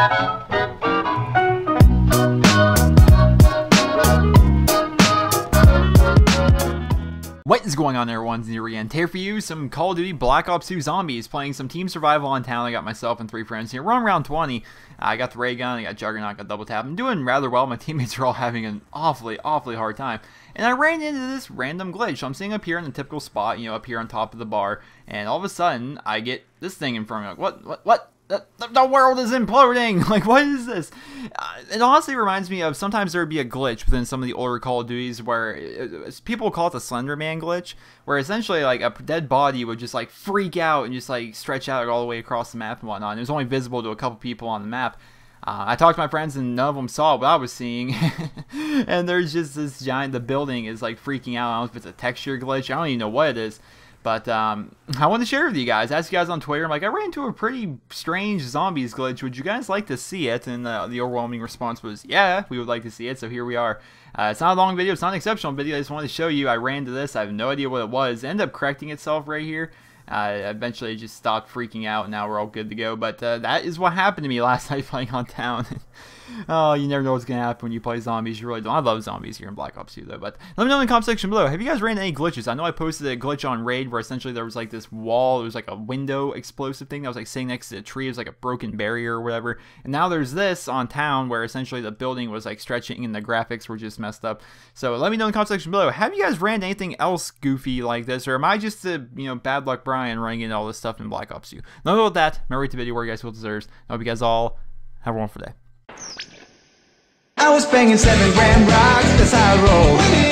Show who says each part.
Speaker 1: What is going on everyone, Zerian here for you, some Call of Duty Black Ops 2 Zombies, playing some Team Survival on town, I got myself and three friends here, we're on round 20, I got the ray gun, I got Juggernaut, I got Double Tap, I'm doing rather well, my teammates are all having an awfully, awfully hard time, and I ran into this random glitch, so I'm sitting up here in the typical spot, you know, up here on top of the bar, and all of a sudden, I get this thing in front of me, like, what, what, what? The, the world is imploding. Like, what is this? Uh, it honestly reminds me of sometimes there would be a glitch within some of the older Call of Duties where it, it, people call it the Slender Man glitch, where essentially like a dead body would just like freak out and just like stretch out all the way across the map and whatnot. And it was only visible to a couple people on the map. Uh, I talked to my friends and none of them saw what I was seeing. and there's just this giant, the building is like freaking out. I don't know if it's a texture glitch. I don't even know what it is. But um, I want to share with you guys. Ask you guys on Twitter. I'm like, I ran into a pretty strange zombies glitch. Would you guys like to see it? And uh, the overwhelming response was, yeah, we would like to see it. So here we are. Uh, it's not a long video. It's not an exceptional video. I just wanted to show you. I ran to this. I have no idea what it was. It ended up correcting itself right here. Uh, eventually, just stopped freaking out. And now we're all good to go. But uh, that is what happened to me last night playing on town. oh, you never know what's gonna happen when you play zombies. You really don't. I love zombies here in Black Ops 2 though. But let me know in the comment section below. Have you guys ran any glitches? I know I posted a glitch on Raid where essentially there was like this wall. It was like a window explosive thing that was like sitting next to a tree. It was like a broken barrier or whatever. And now there's this on town where essentially the building was like stretching and the graphics were just messed up. So let me know in the comment section below. Have you guys ran anything else goofy like this, or am I just a you know bad luck Brian running into all this stuff in Black Ops 2? Let me know about that. Remember the video where you guys feel deserves. I hope you guys all have a wonderful day.
Speaker 2: I was banging seven grand rocks, that's how I roll.